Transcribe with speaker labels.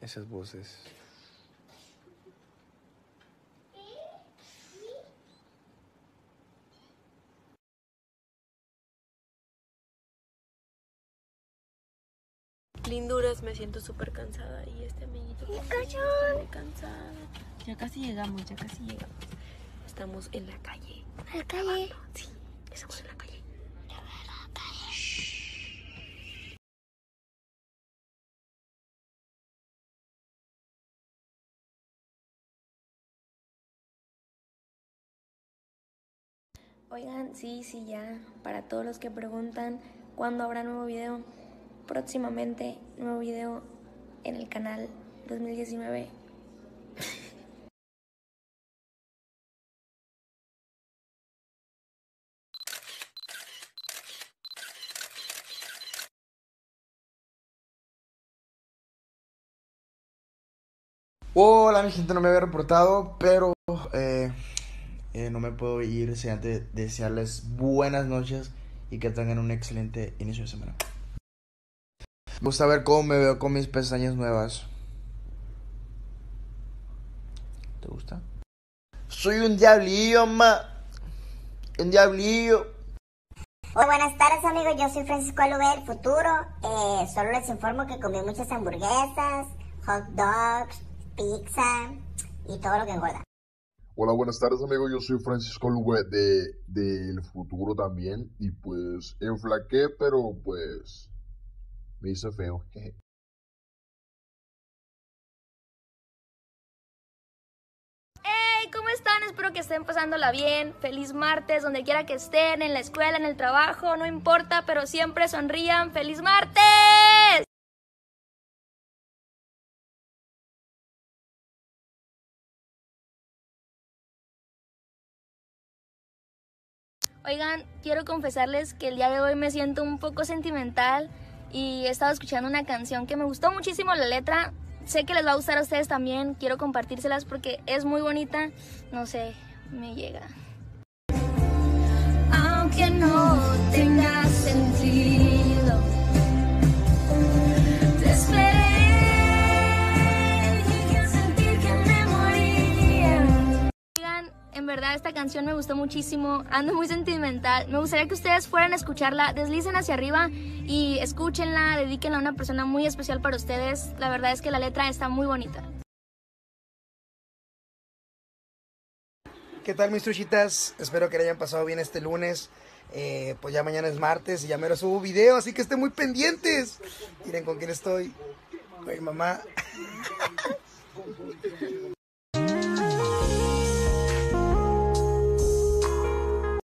Speaker 1: esas voces.
Speaker 2: Linduras, me siento súper cansada y este amiguito también está muy cansado. Ya casi llegamos, ya casi llegamos. Estamos en la calle.
Speaker 3: ¿A la calle?
Speaker 2: Sí, estamos en la calle.
Speaker 3: Oigan, sí, sí, ya. Para todos los que preguntan cuándo habrá nuevo video, próximamente nuevo video en el canal 2019.
Speaker 1: Hola, mi gente, no me había reportado, pero eh, eh, no me puedo ir sin antes desearles buenas noches y que tengan un excelente inicio de semana. Me gusta ver cómo me veo con mis pestañas nuevas. ¿Te gusta? Soy un diablillo, ma. Un diablillo.
Speaker 4: Hola, buenas tardes amigos, yo soy Francisco Alubé del futuro. Eh, solo les informo que comí muchas hamburguesas, hot dogs, pizza y todo lo que engorda.
Speaker 5: Hola, buenas tardes amigos, yo soy Francisco Lube de del futuro también y pues enflaqué pero pues me hice feo.
Speaker 3: Hey, ¿cómo están? Espero que estén pasándola bien. Feliz martes, donde quiera que estén, en la escuela, en el trabajo, no importa, pero siempre sonrían. ¡Feliz martes! Oigan, quiero confesarles que el día de hoy me siento un poco sentimental y he estado escuchando una canción que me gustó muchísimo la letra. Sé que les va a gustar a ustedes también, quiero compartírselas porque es muy bonita. No sé, me llega. Aunque no tenga sentido, verdad esta canción me gustó muchísimo, ando muy sentimental. Me gustaría que ustedes fueran a escucharla, deslicen hacia arriba y escúchenla, dedíquenla a una persona muy especial para ustedes. La verdad es que la letra está muy bonita.
Speaker 6: ¿Qué tal mis truchitas? Espero que le hayan pasado bien este lunes. Eh, pues ya mañana es martes y ya me subo video, así que estén muy pendientes. Miren con quién estoy. Con mamá.